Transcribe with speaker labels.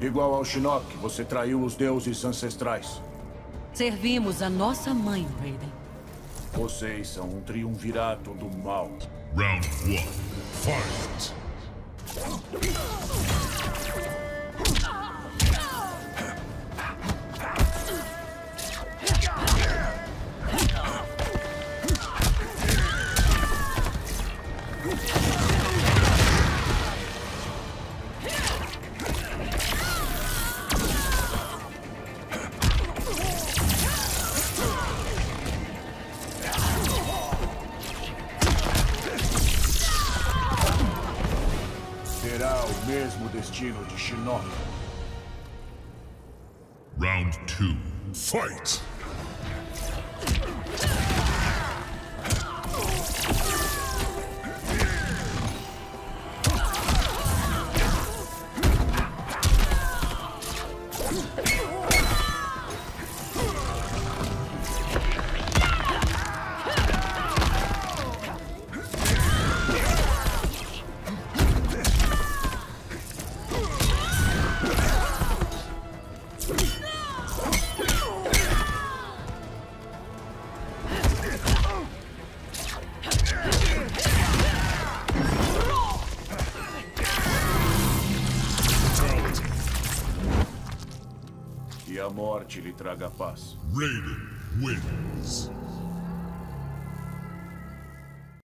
Speaker 1: Igual ao Shinnok, você traiu os deuses ancestrais.
Speaker 2: Servimos a nossa mãe, Raiden.
Speaker 1: Vocês são um triunvirato do mal.
Speaker 3: Round one. Fight!
Speaker 1: Terá o mesmo destino de Shinnok.
Speaker 3: Round two. Fight!
Speaker 1: Que a morte lhe traga paz.
Speaker 3: Raiden wins.